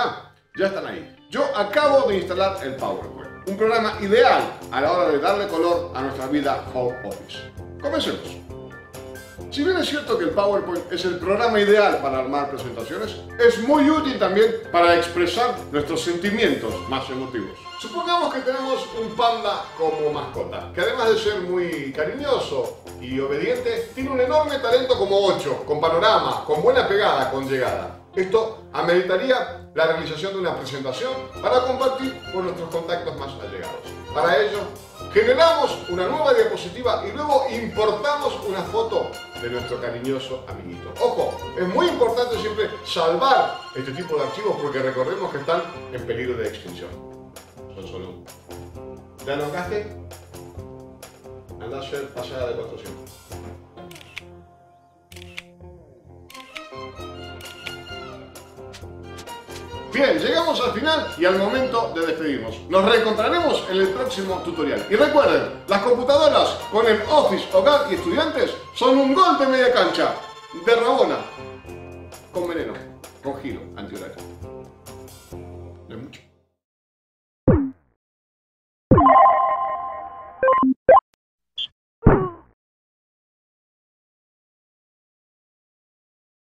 Ah, ya están ahí. Yo acabo de instalar el PowerPoint, un programa ideal a la hora de darle color a nuestra vida home office. Comencemos. Si bien es cierto que el PowerPoint es el programa ideal para armar presentaciones, es muy útil también para expresar nuestros sentimientos más emotivos. Supongamos que tenemos un panda como mascota, que además de ser muy cariñoso y obediente, tiene un enorme talento como 8, con panorama, con buena pegada, con llegada. Esto ameritaría la realización de una presentación para compartir con nuestros contactos más allegados. Para ello, generamos una nueva diapositiva y luego importamos una foto de nuestro cariñoso amiguito. Ojo, es muy importante siempre salvar este tipo de archivos porque recordemos que están en peligro de extinción. Son solo uno. ¿Ya anotaste? Anda a hacer pasada de 400. Bien, llegamos al final y al momento de despedirnos. Nos reencontraremos en el próximo tutorial. Y recuerden, las computadoras con el Office, Hogar y Estudiantes son un gol de media cancha de Rabona con veneno, con giro antihorario.